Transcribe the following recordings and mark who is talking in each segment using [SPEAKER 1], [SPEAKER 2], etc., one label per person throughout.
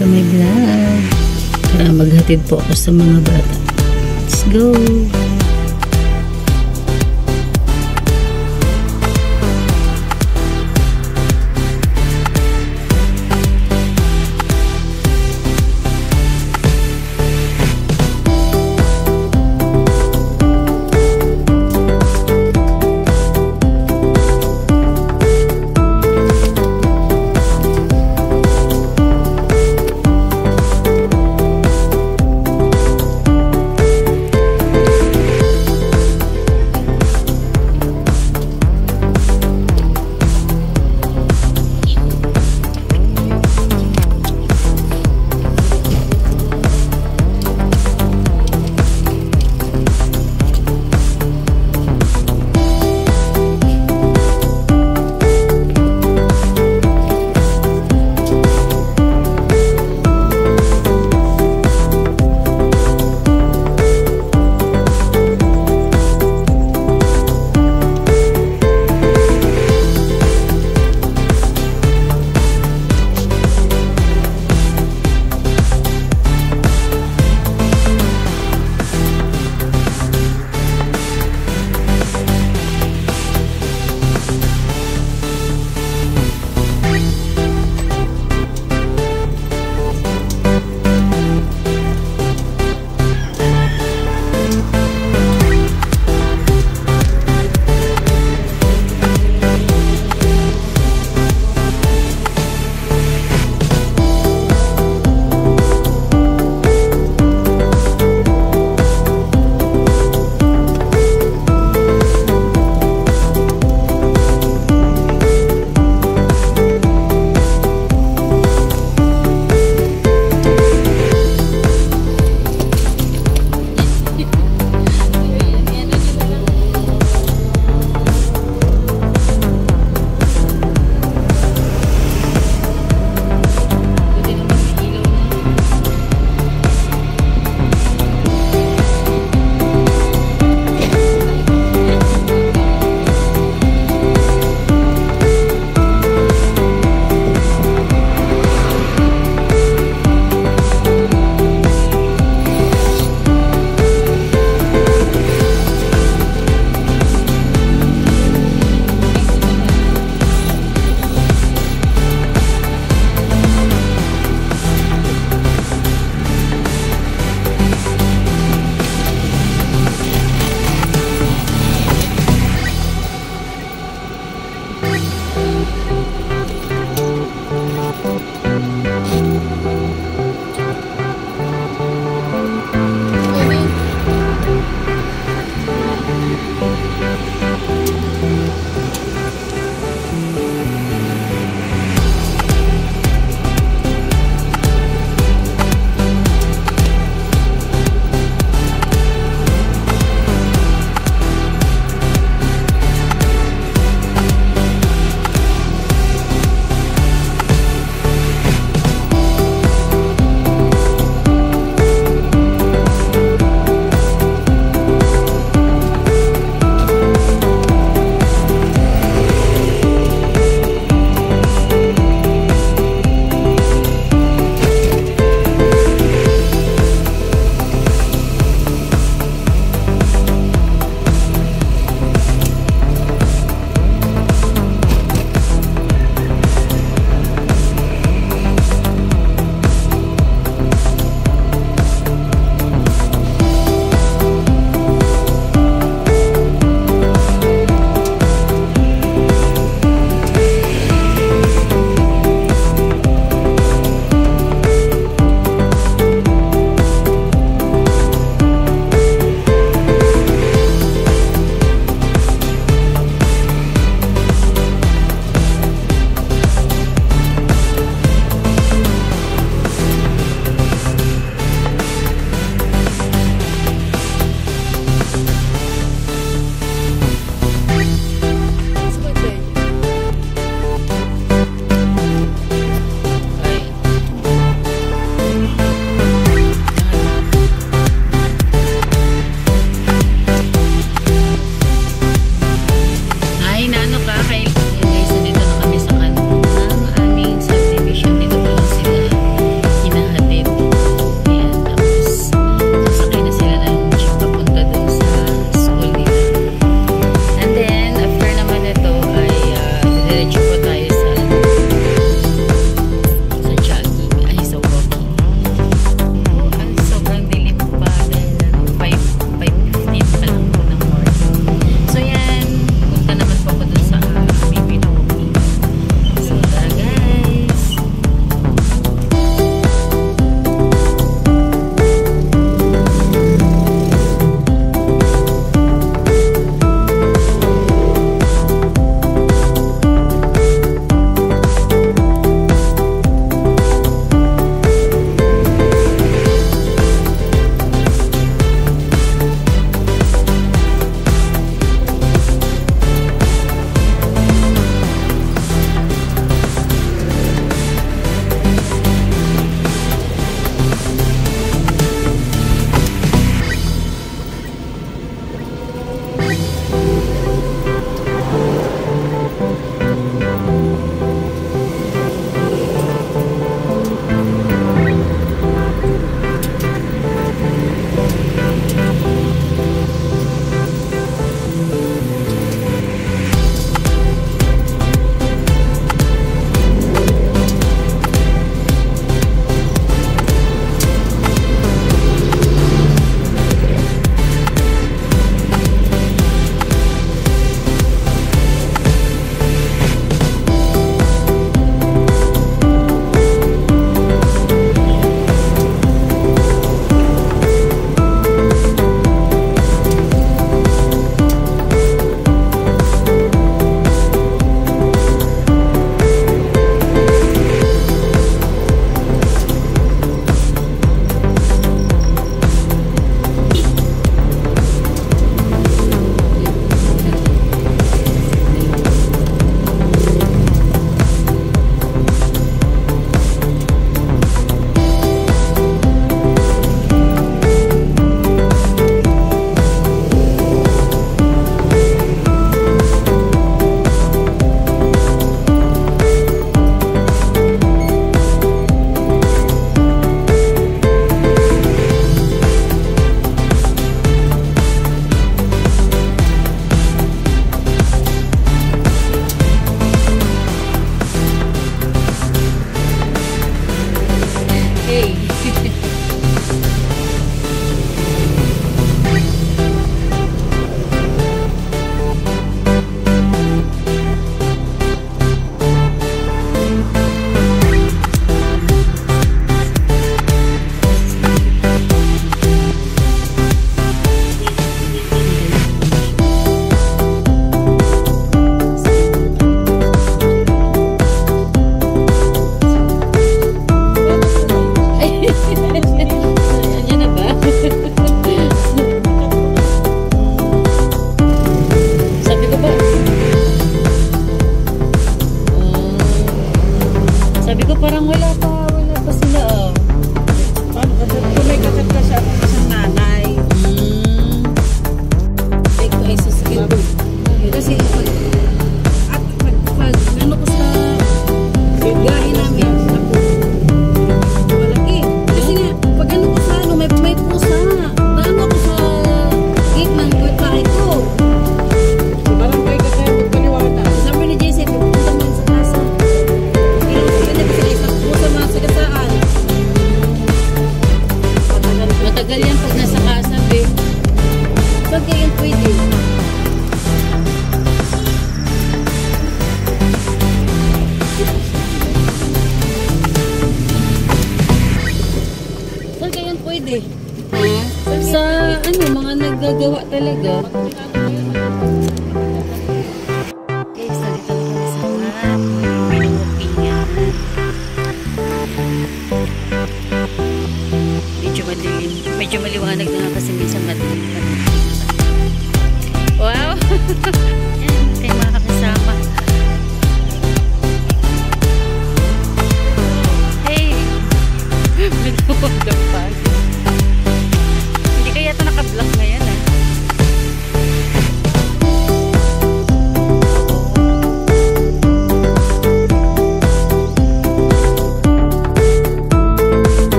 [SPEAKER 1] to vlog! Tara maghatid po ako sa mga bata. Let's go!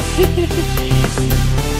[SPEAKER 1] Спасибо.